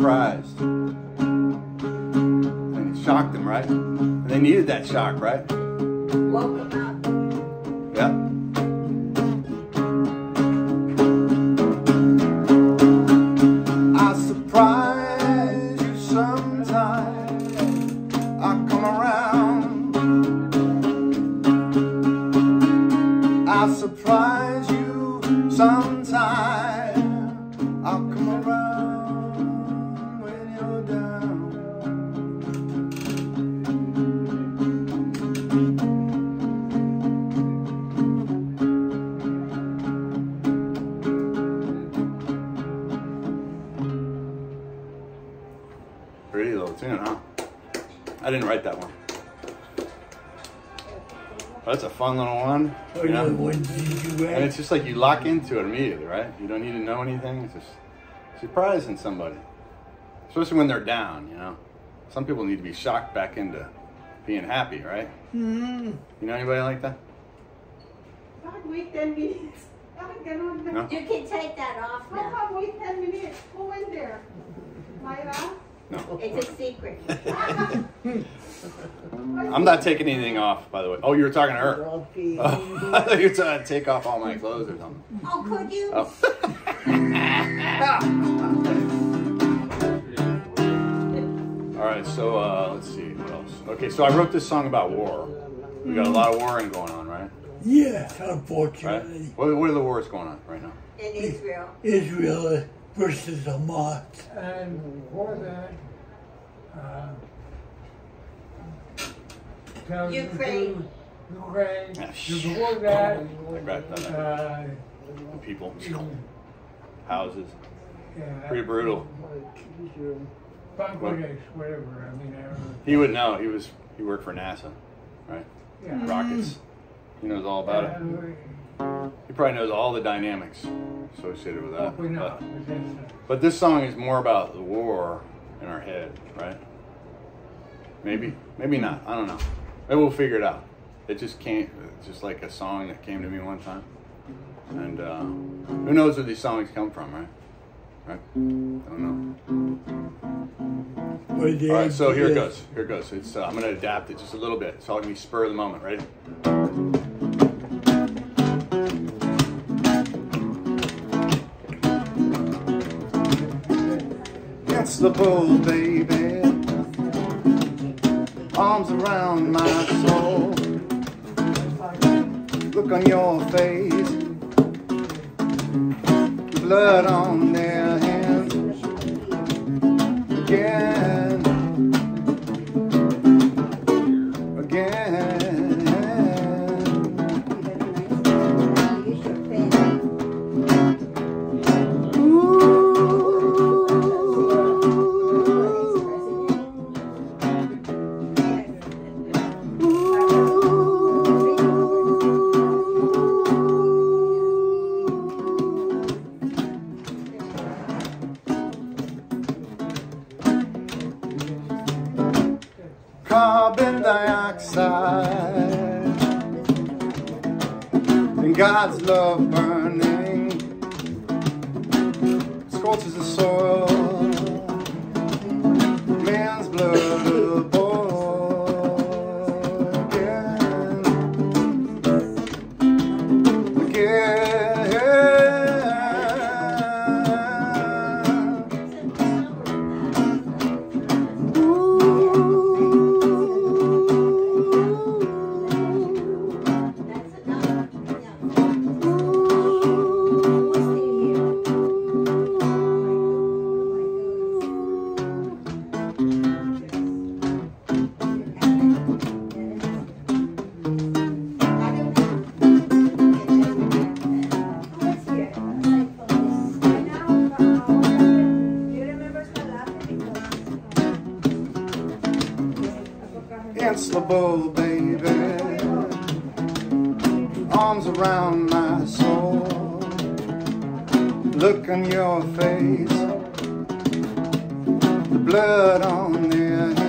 surprised. And it shocked them, right? And they needed that shock, right? Woke them Pretty little huh? I didn't write that one. That's a fun little one. Oh, you know? yeah, what did you And it's just like you lock into it immediately, right? You don't need to know anything. It's just surprising somebody, especially when they're down. You know, some people need to be shocked back into being happy, right? Hmm. You know anybody like that? Bakit wait 10 minutes? Bakit ganun na? No. You can take that off now. come wait 10 minutes? Who went there? Myra? No. It's a secret. I'm not taking anything off, by the way. Oh, you were talking to her. Oh, I thought you were trying to take off all my clothes or something. Oh, could you? Oh. All right, so uh, let's see what else. Okay, so I wrote this song about war. We got a lot of warring going on, right? Yes, Right. unfortunately. What, what are the wars going on right now? In Israel. Israel versus Hamas. And before that, uh, tells Ukraine. to- Ukraine. Ah, Before that, that. uh, People, houses, yeah, pretty brutal. Bangladesh, whatever. I mean, I don't know. He would know. He was he worked for NASA, right? Yeah. Rockets. He knows all about it. He probably knows all the dynamics associated with that. Hopefully not. But, but that's, but this song is more about the war in our head, right? Maybe, maybe not. I don't know. Maybe we'll figure it out. It just came. It's just like a song that came to me one time, and uh, who knows where these songs come from, right? Right? I don't know. Where they All right, so here it goes. Here it goes. It's uh, I'm going to adapt it just a little bit. It's all going to be spur of the moment. Ready? The bull, baby. Arms around my soul. Look on your face. Blood on their hands. Again. Love burning scorches the soil. Man's blood Around my soul. Look in your face. The blood on their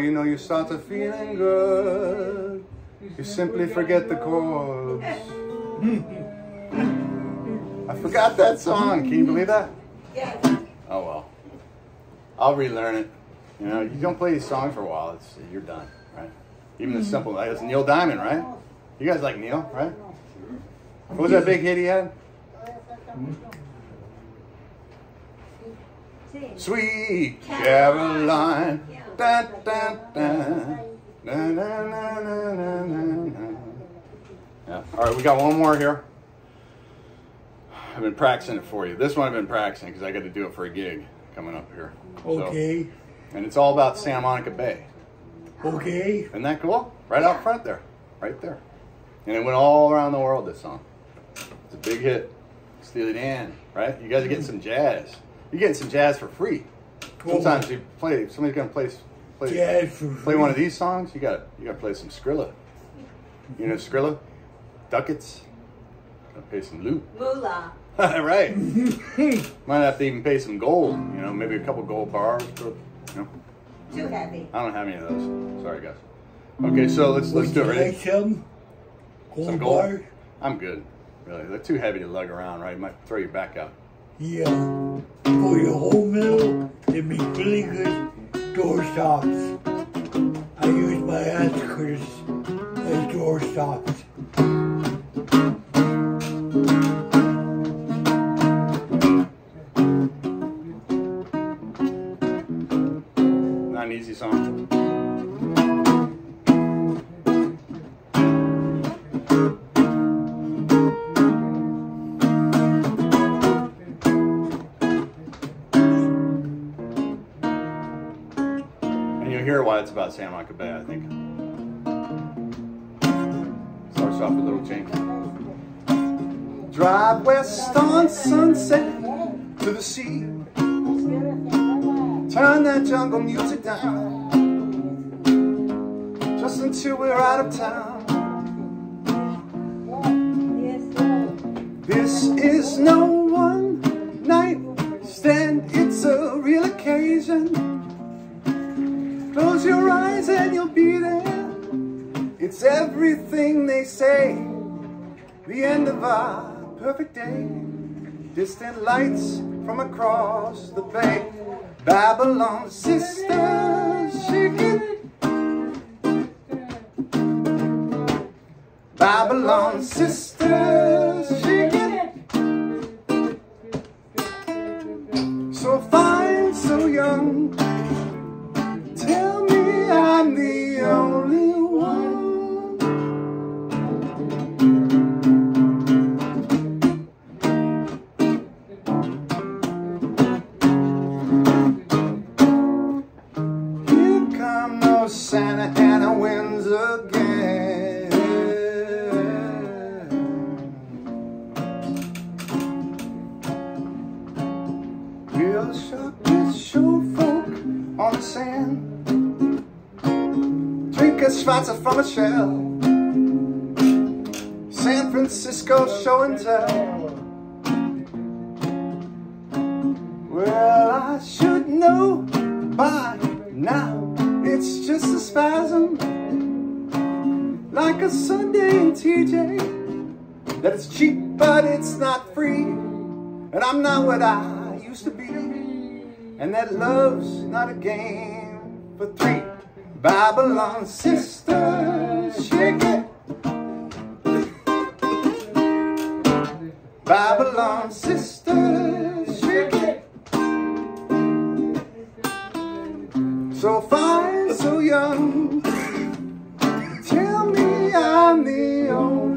Boy, you know you start to feeling good. You simply forget the chords. I forgot that song. Can you believe that? Yes. Oh well. I'll relearn it. You know, you don't play these songs for a while, it's you're done, right? Even the simple that's Neil Diamond, right? You guys like Neil, right? What was that big hit he had? Mm-hmm. Sing. Sweet Caroline. Yeah. Da, da, da. Na, na, na, na, na, na, na. Yeah. All right, we got one more here. I've been practicing it for you. This one I've been practicing because I got to do it for a gig coming up here. So- Okay. and it's all about Santa Monica Bay. Okay. Isn't that cool? Right out front there. Right there. And it went all around the world, this song. It's a big hit. Steely Dan, right? You guys are getting some jazz. You're getting some jazz for free. Sometimes you play, somebody's gonna play, play, Jazz for play one of these songs, you gotta, you gotta play some Skrilla. You know Skrilla? Ducats? Gotta pay some loot. Moolah. right. Might have to even pay some gold, you know, maybe a couple gold bars. For, you know. Too heavy. I don't have any of those. Sorry, guys. Okay, so let's let's Would do it. you Ready? like some? Some Gold gold? bars? I'm good. Really, they're too heavy to lug around. Right, might throw your back out. Yeah. For your whole middle, they make really good door stops. I use my Oscars as door stops. Hear why it's about Santa Monica Bay, I think. Starts off with little change. Drive west on sunset to the sea. Turn that jungle music down. Just until we're out of town. This is no one night stand, it's a real occasion. You'll be there. It's everything they say. The end of our perfect day. Distant lights from across the bay. Babylon sisters shaking. Babylon sisters shaking. So fine, so young. Real sharp show folk on the sand. Drink a Schwarzer from a shell. San Francisco show and tell. Well, I should know by now. It's just a spasm, like a Sunday in TJ. That it's cheap, but it's not free. And I'm not what I to be and that love's not a game for three. Babylon sisters, shake it. Babylon sisters, shake it. So fine, so young. Tell me I'm the only.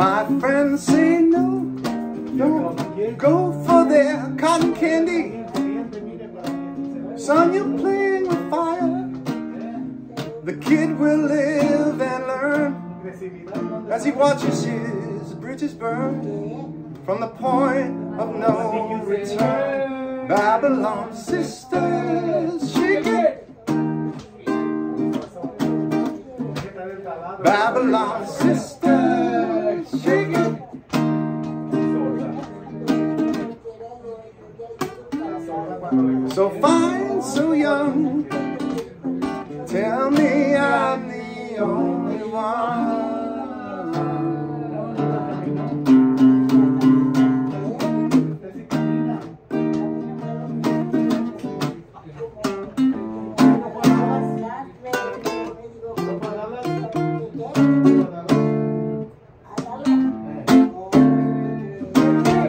My friends say no, don't go for their cotton candy. Son, you're playing with fire. The kid will live and learn as he watches his bridges burn from the point of no return. Babylon sisters, shake it. Babylon sisters, So fine, so young. Tell me I'm the only one.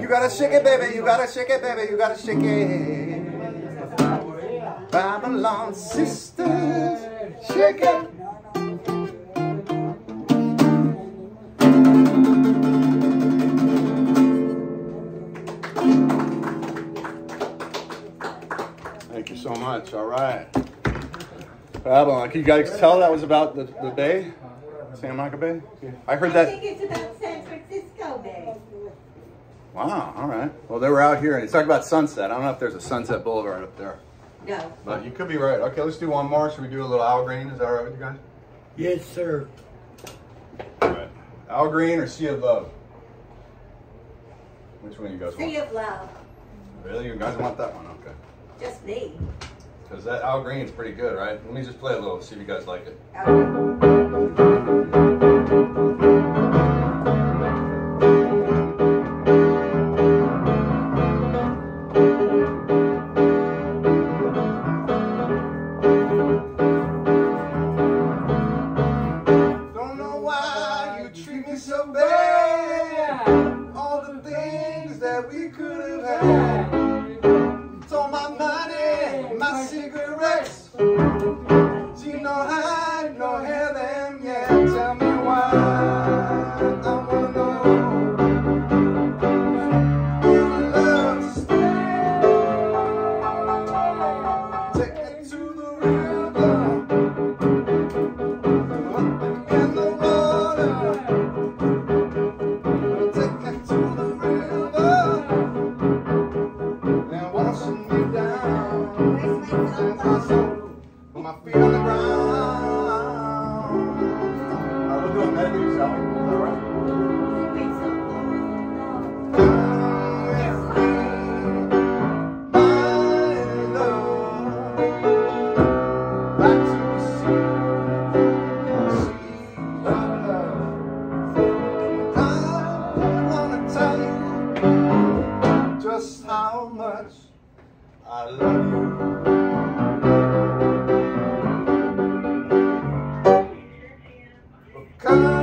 You gotta shake it, baby. You gotta shake it, baby. You gotta shake it. Babylon sisters, shake it. Thank you so much. All right. Babylon. Can you guys tell that was about the, the bay? San Monica Bay? I heard that. I that. think it's about San Francisco Bay. Wow, all right. Well, they were out here and it's talking about sunset. I don't know if there's a Sunset Boulevard up there. No. But you could be right. Okay, let's do one more. Should we do a little Al Green? Is that all right with you guys? Yes, sir. All right. Al Green or Sea of Love? Which one you guys want? Sea want? of Love. Really? You guys want that one? Okay. Just me. Because that Al Green's pretty good, right? Let me just play a little, see if you guys like it. Okay. Come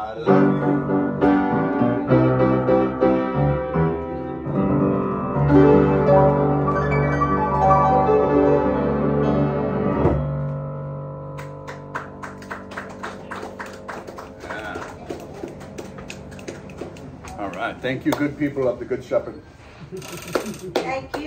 All right. Thank you, good people of the Good Shepherd. Thank you.